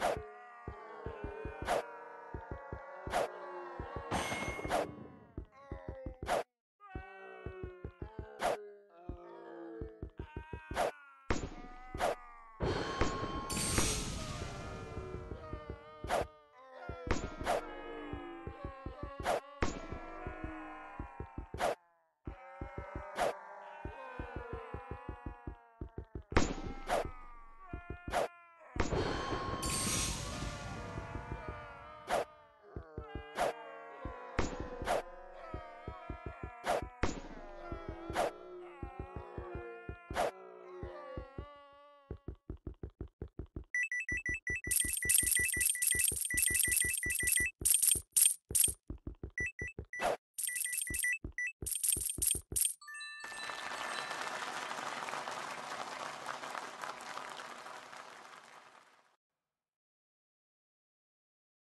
you.